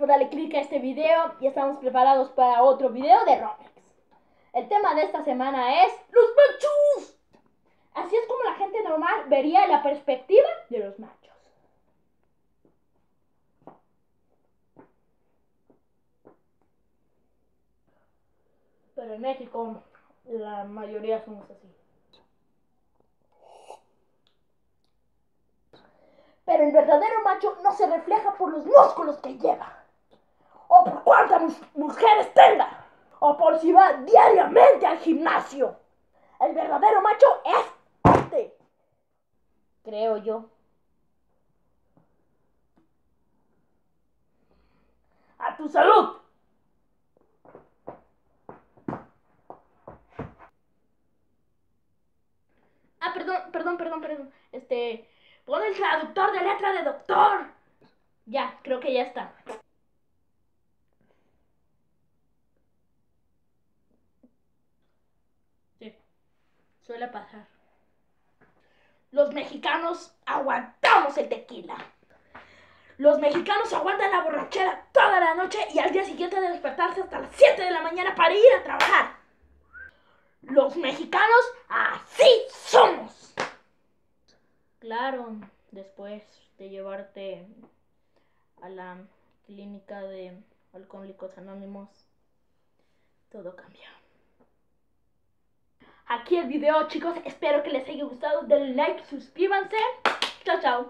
por darle click a este video y estamos preparados para otro video de Roblox. El tema de esta semana es los machos. Así es como la gente normal vería la perspectiva de los machos. Pero en México la mayoría somos así. Pero el verdadero macho no se refleja por los músculos que lleva, o por cuántas mujeres tenga, o por si va diariamente al gimnasio. El verdadero macho es este, creo yo. A tu salud. Ah, perdón, perdón, perdón, perdón. Este, pon el traductor de letra de doctor. Ya, creo que ya está. Suele pasar. Los mexicanos aguantamos el tequila. Los mexicanos aguantan la borrachera toda la noche y al día siguiente de despertarse hasta las 7 de la mañana para ir a trabajar. Los mexicanos así somos. Claro, después de llevarte a la clínica de alcohólicos anónimos, todo cambió. Aquí el video chicos, espero que les haya gustado, denle like, suscríbanse. Chao, chao.